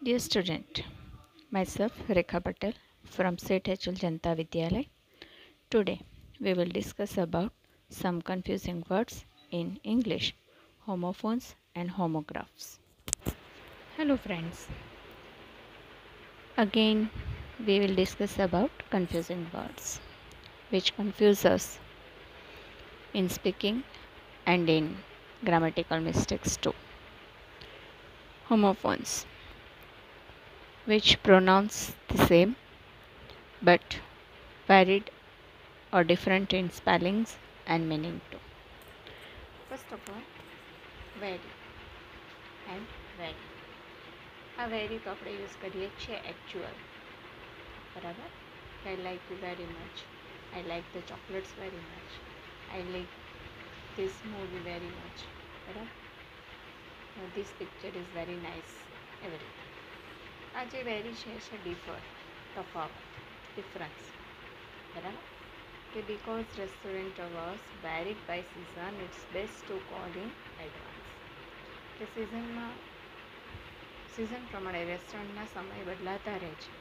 Dear student, myself Rekha Patel from CETHL Janta Vidyalay. Today we will discuss about some confusing words in English, homophones and homographs. Hello friends. Again we will discuss about confusing words which confuse us in speaking and in grammatical mistakes too. Homophones which pronounce the same but varied or different in spellings and meaning too. First of all, very and very. આ very તો આપણે use કરીએ છીએ actual બરાબર I like you very much I like the chocolates very much I like this movie very much બરાબર this picture is very nice એવી રીતે આ જે વેરી છે છે ડિફર તફાવત ડિફરન્સ બરાબર? કે because restaurant hours varied by season it's best to call in advance કે સિઝનમાં સિઝન પ્રમાણે રેસ્ટોરન્ટના સમય બદલાતા રહે છે.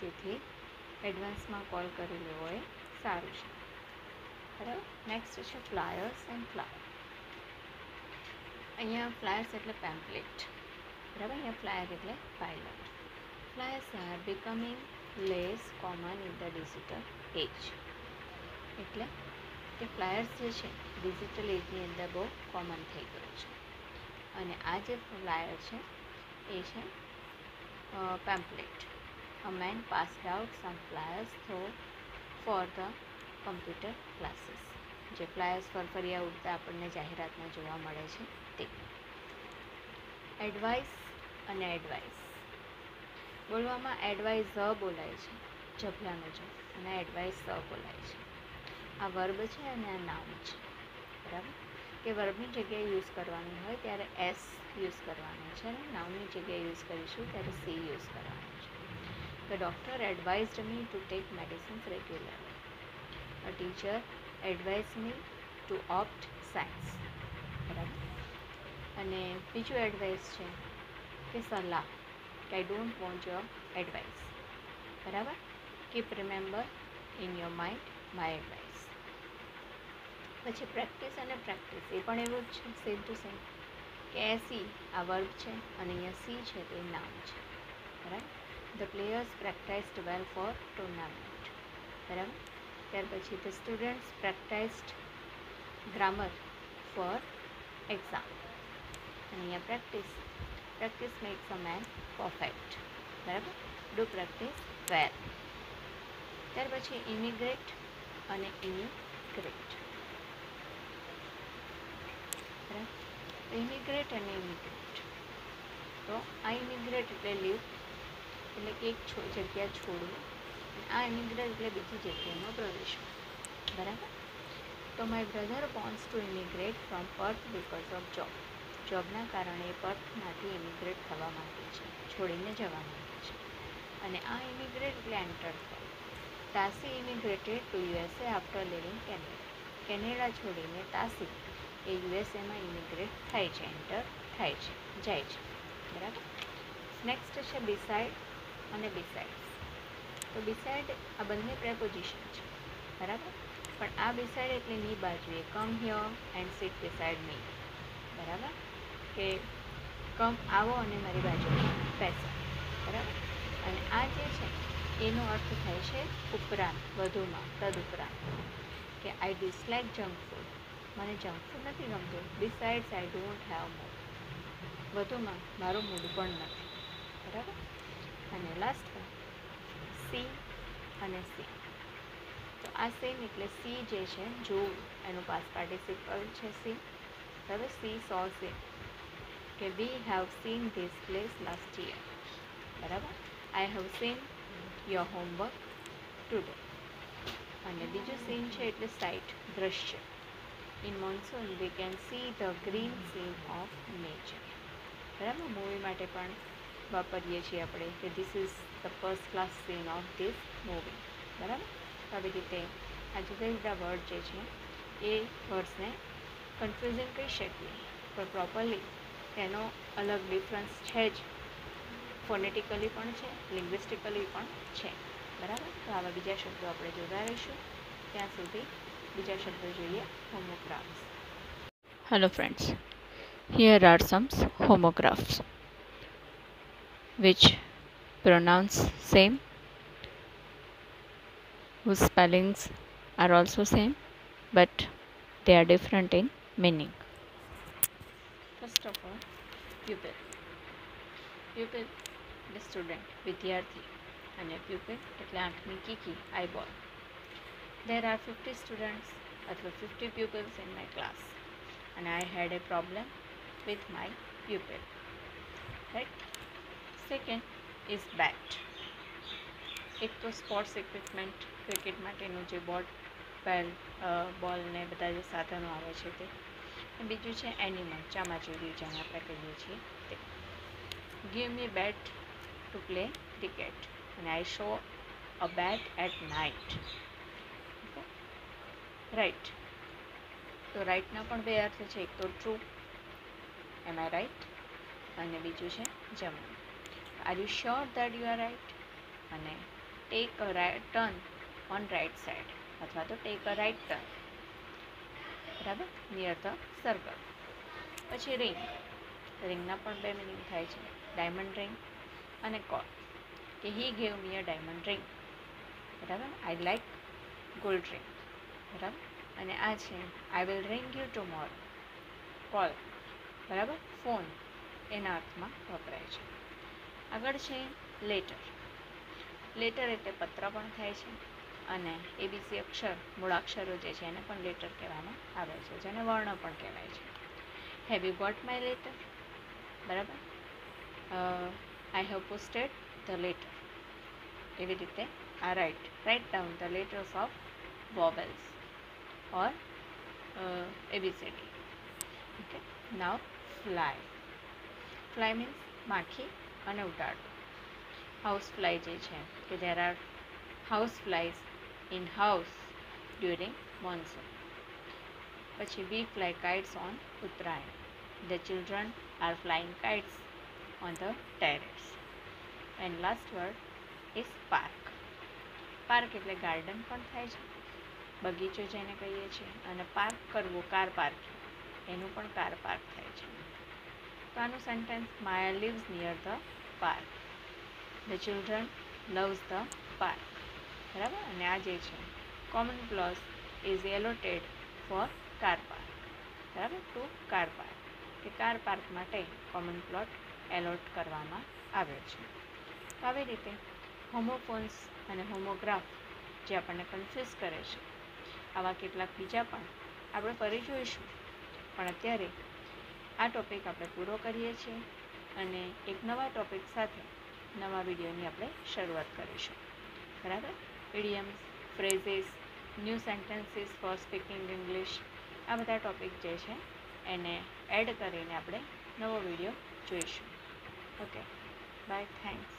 તેથી એડવાન્સમાં કોલ કરી લેવો એ સારું છે. બરાબર? નેક્સ્ટ છે ફ્લાયર્સ એન્ડ ફ્લાયર અહીંયા ફ્લાયર્સ એટલે પેમ્પલેટ બરાબર? અહીંયા ફ્લાયર એટલે pilot. Flyers are becoming less common in the digital age એટલે કે ફ્લાયર્સ જે છે ડિજિટલ એજની અંદર બહુ કોમન થઈ ગયું છે. અને આ જે ફ્લાયર છે, એ છે pamphlet a man passed out some flyers throw for the computer classes જે ફ્લાયર્સ ફરફરિયા ઉડતા આપણને જાહેરાતમાં જોવા મળે છે તે. એડવાઇસ અને એડવાઇસ બોલવામાં એડવાઇઝ બોલાય છે જભલાનો જ અને એડવાઇસ બોલાય છે. આ વર્બ છે અને આ નામ છે, બરાબર? કે વર્બની જગ્યાએ યુઝ કરવાનું હોય ત્યારે એસ યુઝ કરવાનું છે અને નામની જગ્યાએ યુઝ કરીશું ત્યારે સી યુઝ કરવાનું છે. The doctor advised me to take medicines regular a teacher advise me to opt science બરાબર? અને બીજું એડવાઇસ છે કે સલાહ, કે I don't want your advice બરાબર? Keep remember in your mind my advice પછી પ્રેક્ટિસ અને પ્રેક્ટિસ એ પણ એવું જ છે સેમ ટુ સેમ કે એ સી આ વર્ગ છે અને અહીંયા સી છે તે નામ છે. બરાબર? The players practised well for tournament બરાબર? ત્યાર પછી the students practised grammar for exam અને અહીંયા practice practice makes a man perfect બરાબર? ડુ પ્રેક્ટિસ વેલ ત્યાર પછી ઇમિગ્રેટ અને ઇમિગ્રેટ બરાબર? ઇમિગ્રેટ અને ઇમિગ્રેટ તો આ ઇમિગ્રેટ એટલે લીવ એટલે કે એક જગ્યા છોડવું. આ ઇમિગ્રેટ એટલે બીજી જગ્યાનો પ્રવેશ. બરાબર? તો my brother wants to immigrate from Perth because of job જોબના કારણે પર્થમાંથી ઇમિગ્રેટ થવા માંગે છે, છોડીને જવા માંગે છે. અને આ ઇમિગ્રેટ એટલે એન્ટર થાય તાસી immigrated to USA after living Canada Canada છોડીને તાસી એ યુએસએમાં ઇમિગ્રેટ થાય છે એન્ટર થાય છે, જાય છે. બરાબર? નેક્સ્ટ છે બિસાઇડ અને બિસાઇડ્સ તો બિસાઇડ આ બંને પ્રેપોઝિશન છે. બરાબર? પણ આ બિસાઇડ એટલે ની બાજુએ come here and sit beside me બરાબર? કે કમ આવો અને મારી બાજુમાં બેસો બરાબર? અને આ જે છે, એનો અર્થ થાય છે ઉપરાંત, વધુમાં, તદુપરાંત. કે આઈ ડિસલાઇક જંક ફૂડ મને જંક ફૂડ નથી ગમતું. Besides I don't have mood વધુમાં, મારો મૂડ પણ નથી. બરાબર? અને લાસ્ટમાં સી અને સી તો આ સેમ એટલે સી જે છે જોવું એનું પાસ પાર્ટિસિપલ છે સી બરાબર? સી સો સી કે we have seen this place last year. બરાબર? I have seen your homework today અને બીજું સીન છે એટલે સાઇટ દ્રશ્ય. In monsoon we can see the green scene of nature બરાબર? મૂવી માટે પણ વાપરીએ છીએ આપણે કે this is the first class scene of this movie બરાબર? આવી રીતે આ જુદા જુદા વર્ડ જે છે, એ વર્ડ્સને કન્ફ્યુઝિંગ કહી શકીએ. પણ પ્રોપરલી તેનો અલગ ડિફરન્સ છે જ ફોનેટિકલી પણ છે લિંગ્વિસ્ટિકલી પણ છે બરાબર તો આવા બીજા શબ્દો આપણે જોતા રહીશું ત્યાં સુધી બીજા શબ્દો જોઈએ homographs Hello friends, here are some homographs which pronounce same whose spellings are also same but they are different in meaning. First of all pupil pupil એટલે સ્ટુડન્ટ વિદ્યાર્થી અને પ્યુપિલ એટલે આંખની કીકી eyeball there are fifty students અથવા fifty pupils in my class and I had a problem with my pupil. Right? Second is bat. એક તો sports equipment cricket માટેનું જે બોટ બેલ બોલ ને બધા જે સાધનો આવે છે તે અને બીજું છે એનિમલ ચામાચોરી જેને આપણે કહીએ છીએ તે. Give me bat to play cricket અને I saw a bat at night right તો રાઈટના પણ બે અર્થ છે. એક તો ટ્રુ એમ આઈ રાઈટ અને બીજું છે જમણું are you sure that you are right અને take a right turn on right side અથવા તો ટેક અ રાઈટ ટર્ન બરાબર? નિયર ધ સર્કલ પછી રિંગ રિંગના પણ બે મિનિંગ થાય છે. ડાયમંડ રિંગ અને કોલ કે he gave me a diamond ring બરાબર? આઈ લાઈક ગોલ્ડ રિંગ બરાબર? અને આ છે I will ring you tomorrow call બરાબર? ફોન એના અર્થમાં વપરાય છે. આગળ છે લેટર લેટર એટલે પત્ર પણ થાય છે. અને એબીસી અક્ષર મૂળાક્ષરો જે છે એને પણ લેટર કહેવામાં આવે છે, જેને વર્ણ પણ કહેવાય છે. Have you got my letter બરાબર? I have posted the letter એવી રીતે આ write write down the letters of vowels or A B C D okay now fly fly means માખી અને ઉડાડવું હાઉસ ફ્લાય જે છે, કે there are house flies in house during monsoon પછી we fly kites on Uttarayan. The children are flying kites on the terrace. And last word is park park એટલે garden પણ થાય છે. બગીચો જેને કહીએ છીએ. અને પાર્ક કરવો કાર પાર્કિંગ એનું પણ કાર પાર્ક થાય છે. તો આનું sentence Maya lives near the park the children loves the park બરાબર? અને આ જે છે common plot is allotted for car park બરાબર? ટુ કાર પાર્ક કે કાર પાર્ક માટે કોમન પ્લોટ એલોટ કરવામાં આવ્યો છે. તો આવી રીતે હોમોફોન્સ અને હોમોગ્રાફ જે આપણને કન્ફ્યુઝ કરે છે, આવા કેટલાક બીજા પણ આપણે ફરી જોઈશું. પણ અત્યારે આ ટોપિક આપણે પૂરો કરીએ છીએ અને એક નવા ટોપિક સાથે નવા વિડીયોની આપણે શરૂઆત કરીશું. બરાબર? Idioms phrases new sentences for speaking English આ બધા ટોપિક જે છે, એને એડ કરીને આપણે નવો વીડિયો જોઈશું. Okay bye thanks